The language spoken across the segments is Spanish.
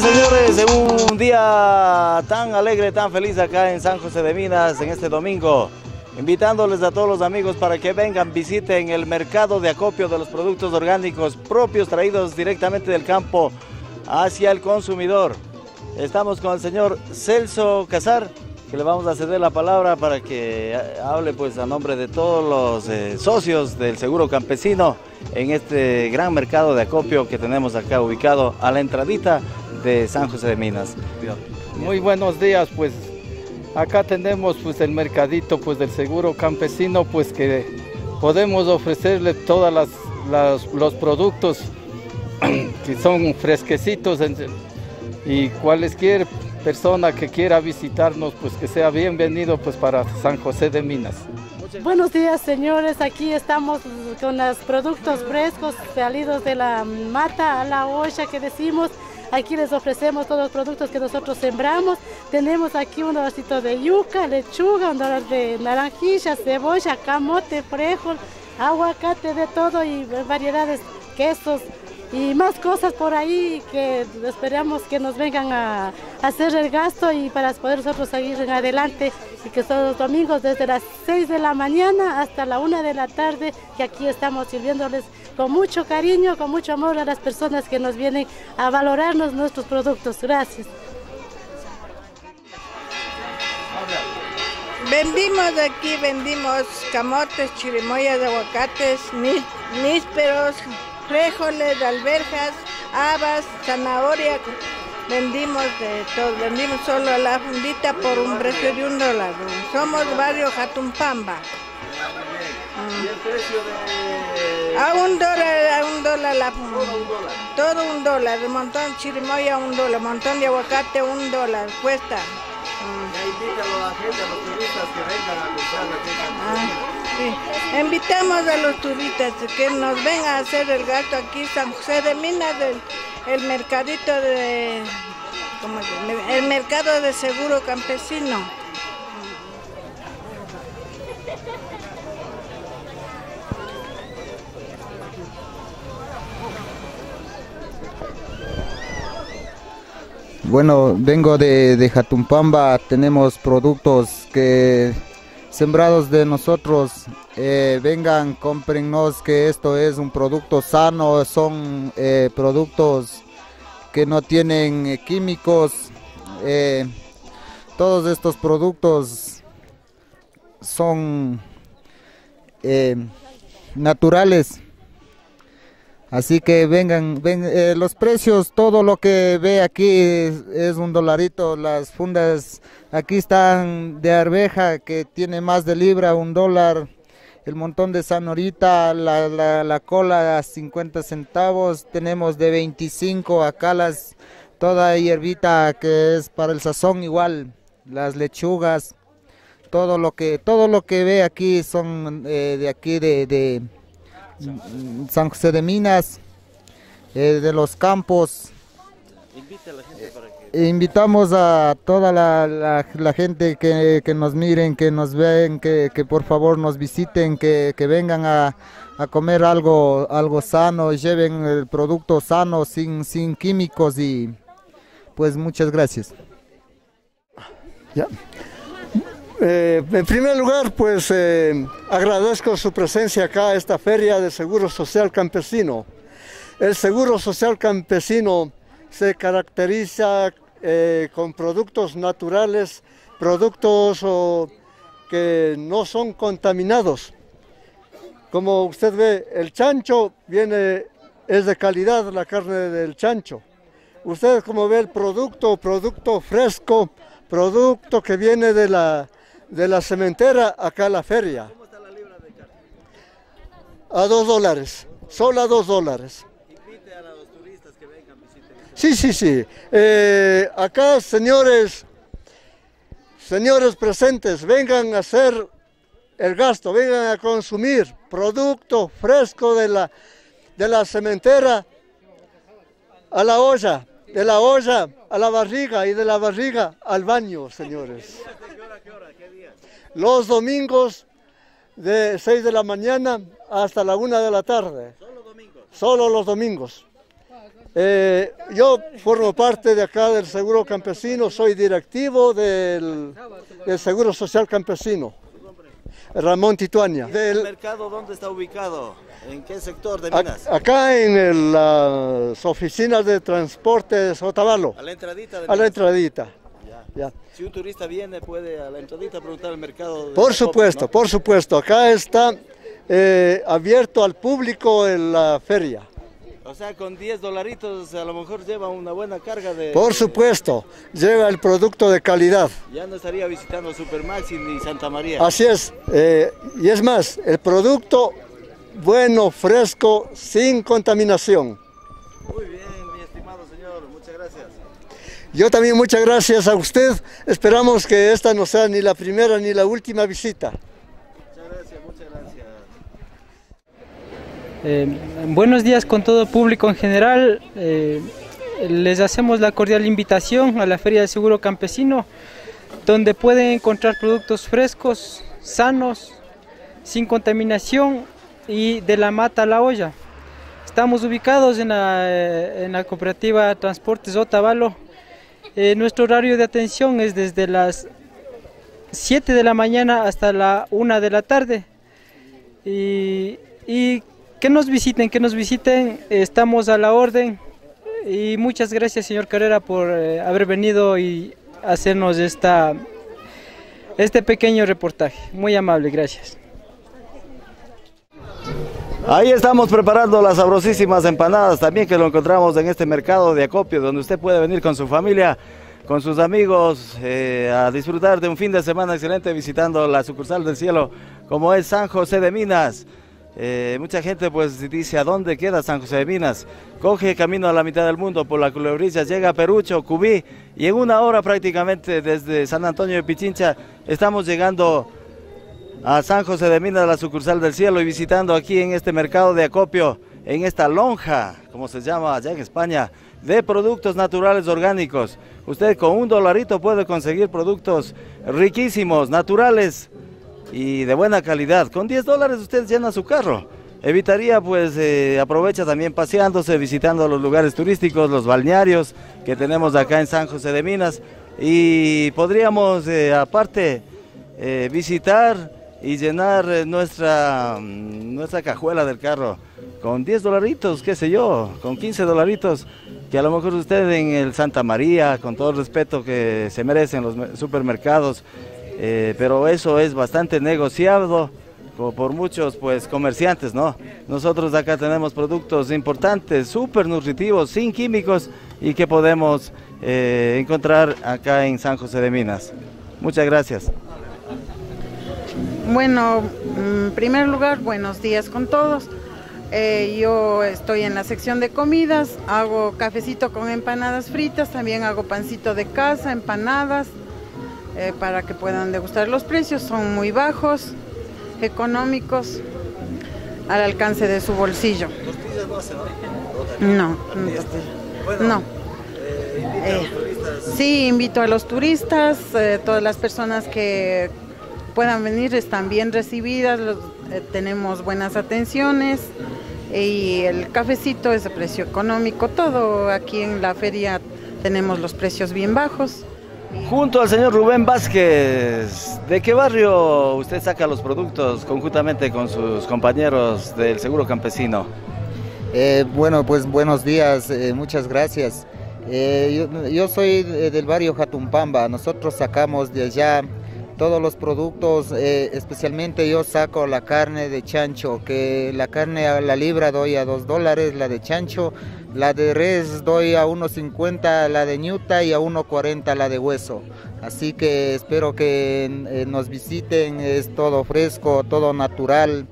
señores. En un día tan alegre, tan feliz acá en San José de Minas, en este domingo. Invitándoles a todos los amigos para que vengan, visiten el mercado de acopio de los productos orgánicos propios traídos directamente del campo hacia el consumidor. Estamos con el señor Celso Casar, que le vamos a ceder la palabra para que hable pues a nombre de todos los eh, socios del Seguro Campesino en este gran mercado de acopio que tenemos acá ubicado a la entradita de San José de Minas. Muy buenos días, pues acá tenemos pues el mercadito pues del Seguro Campesino pues que podemos ofrecerle todos los productos que son fresquecitos y cualquier persona que quiera visitarnos pues que sea bienvenido pues para San José de Minas. Buenos días señores, aquí estamos con los productos frescos salidos de la mata a la olla que decimos. Aquí les ofrecemos todos los productos que nosotros sembramos. Tenemos aquí un dorcito de yuca, lechuga, un dólar de naranjilla, cebolla, camote, frijol, aguacate, de todo y variedades, quesos, y más cosas por ahí que esperamos que nos vengan a, hacer el gasto y para poder nosotros seguir en adelante y que son los domingos desde las 6 de la mañana hasta la 1 de la tarde que aquí estamos sirviéndoles con mucho cariño, con mucho amor a las personas que nos vienen a valorarnos nuestros productos. Gracias. Vendimos aquí, vendimos camotes, chirimoyas, aguacates, nísperos, frijoles, alberjas, habas, zanahoria, vendimos de todo, vendimos solo la fundita por un precio de un dólar. Somos barrio Jatumpamba. ¿Y el precio de...? A un dólar, a un dólar la fundita. Todo un dólar, un montón de chirimoya un dólar, un montón de aguacate un dólar, cuesta. a la gente, a los turistas que vengan a comprar ah. Invitamos a los turistas que nos vengan a hacer el gasto aquí San José de Minas, el mercadito de, el mercado de seguro campesino. Bueno, vengo de, de Jatumpamba, tenemos productos que sembrados de nosotros, eh, vengan, cómprennos que esto es un producto sano, son eh, productos que no tienen eh, químicos. todos estos productos son naturales. Así que vengan, ven, eh, los precios, todo lo que ve aquí es, un dolarito. Las fundas aquí están de arveja que tiene más de libra, un dólar. El montón de sanorita, la, la, la cola a 50 centavos. Tenemos de 25 acá las, toda hierbita que es para el sazón igual. Las lechugas, todo lo que, todo lo que ve aquí son eh, de aquí de San José de Minas, eh, de los campos. Eh, invitamos a toda la, gente que, nos miren, que nos ven, que, por favor nos visiten, que, vengan a, comer algo, algo sano, lleven el producto sano, sin, sin químicos y pues muchas gracias. Ya. Eh, en primer lugar, pues eh, agradezco su presencia acá a esta feria de Seguro Social Campesino. El Seguro Social Campesino se caracteriza eh, con productos naturales, productos que no son contaminados. Como usted ve, el chancho viene, es de calidad la carne del chancho. Usted como ve el producto, producto fresco, producto que viene de la de la cementera acá a la feria. ¿Cómo está la libra de carne? A dos dólares, solo a dos dólares. Invite a los turistas que vengan, visiten. Sí, sí, sí. Eh, acá, señores, señores presentes, vengan a hacer el gasto, vengan a consumir producto fresco de la, de la cementera a la olla, de la olla a la barriga y de la barriga al baño, señores. Los domingos de 6 de la mañana hasta la 1 de la tarde. ¿Solo domingos? Solo los domingos. Eh, yo formo parte de acá del Seguro Campesino, soy directivo del, del Seguro Social Campesino. Ramón Tituania. ¿El Del, mercado dónde está ubicado? ¿En qué sector de Minas? acá en el, las oficinas de transporte de Sotavalo, A la entradita de a la entradita. Ya. Si un turista viene, puede a la entradita preguntar al mercado. de Por supuesto, ¿no? por supuesto. Acá está eh, abierto al público en la feria. O sea, con 10 dolaritos a lo mejor lleva una buena carga de... Por supuesto, lleva el producto de calidad. Ya no estaría visitando Supermaxi ni Santa María. Así es. eh, y es más, el producto bueno, fresco, sin contaminación. Muy bien, mi estimado señor, muchas gracias. Yo también muchas gracias a usted. Esperamos que esta no sea ni la primera ni la última visita. Muchas gracias, muchas gracias. Eh, buenos días con todo público en general. Eh, les hacemos la cordial invitación a la Feria del Seguro Campesino, donde pueden encontrar productos frescos, sanos, sin contaminación y de la mata a la olla. Estamos ubicados en la, eh, en la cooperativa Transportes Otavalo. Eh, nuestro horario de atención es desde las 7 de la mañana hasta la 1 de la tarde. Y, que nos visiten, que nos visiten, estamos a la orden. Y muchas gracias, señor Carrera, por eh, haber venido y hacernos esta, este pequeño reportaje. Muy amable, gracias. Ahí estamos preparando las sabrosísimas empanadas también que lo encontramos en este mercado de acopio donde usted puede venir con su familia, con sus amigos eh, a disfrutar de un fin de semana excelente visitando la sucursal del cielo como es San José de Minas. Eh, mucha gente pues dice a dónde queda San José de Minas. Coge camino a la mitad del mundo por la culebrilla, llega a Perucho, Cubí y en una hora prácticamente desde San Antonio de Pichincha estamos llegando a San José de Minas, la sucursal del cielo, y visitando aquí en este mercado de acopio, en esta lonja, como se llama allá en España, de productos naturales orgánicos. Usted con un dolarito puede conseguir productos riquísimos, naturales y de buena calidad. Con 10 dólares usted llena su carro. Evitaría, pues, eh, aprovecha también paseándose, visitando los lugares turísticos, los balnearios que tenemos acá en San José de Minas. Y podríamos, eh, aparte, eh, visitar y llenar eh, nuestra, mm, nuestra cajuela del carro con 10 dolaritos, qué sé yo, con 15 dolaritos, que a lo mejor usted en el Santa María, con todo el respeto que se merecen los me- supermercados, eh, pero eso es bastante negociado por muchos pues comerciantes, ¿no? Nosotros acá tenemos productos importantes, súper nutritivos, sin químicos y que podemos eh, encontrar acá en San José de Minas. Muchas gracias. Bueno, en primer lugar, buenos días con todos. Eh, yo estoy en la sección de comidas, hago cafecito con empanadas fritas, también hago pancito de casa, empanadas, eh, para que puedan degustar. Los precios son muy bajos, económicos, al alcance de su bolsillo. No, no, tortilla. no. Eh, sí, invito a los turistas, todas las personas que puedan venir están bien recibidas, los- eh, tenemos buenas atenciones y el cafecito es de precio económico, todo aquí en la feria tenemos los precios bien bajos. Junto al señor Rubén Vázquez, ¿de qué barrio usted saca los productos conjuntamente con sus compañeros del Seguro Campesino? Eh, bueno, pues buenos días, eh, muchas gracias. Eh, yo, yo soy de- del barrio Jatumpamba, nosotros sacamos de allá todos los productos, eh, especialmente yo saco la carne de chancho, que la carne a la libra doy a dos dólares, la de chancho, la de res doy a 1.50, la de ñuta y a 1.40 la de hueso. Así que espero que eh, nos visiten, es todo fresco, todo natural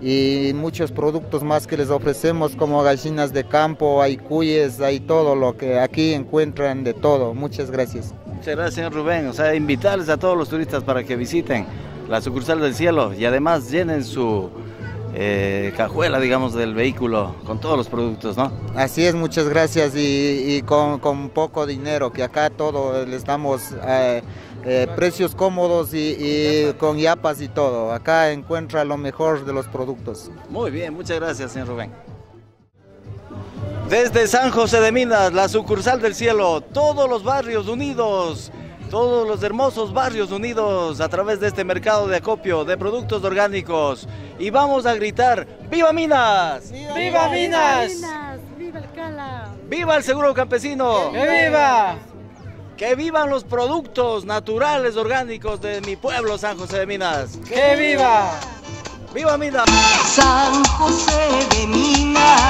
y muchos productos más que les ofrecemos como gallinas de campo, hay cuyes, hay todo lo que aquí encuentran de todo. Muchas gracias. Muchas gracias, señor Rubén. O sea, invitarles a todos los turistas para que visiten la sucursal del cielo y además llenen su eh, cajuela, digamos, del vehículo con todos los productos, ¿no? Así es, muchas gracias y, y con, con poco dinero, que acá todo les damos eh, eh, precios cómodos y, y con yapas y todo. Acá encuentra lo mejor de los productos. Muy bien, muchas gracias, señor Rubén. Desde San José de Minas, la sucursal del cielo, todos los barrios unidos, todos los hermosos barrios unidos a través de este mercado de acopio de productos orgánicos. Y vamos a gritar, ¡Viva Minas! ¡Viva, Minas! ¡Viva el Cala! ¡Viva el seguro campesino! ¡Que viva! ¡Que vivan los productos naturales orgánicos de mi pueblo San José de Minas! ¡Que viva! ¡Viva Minas! San José de Minas,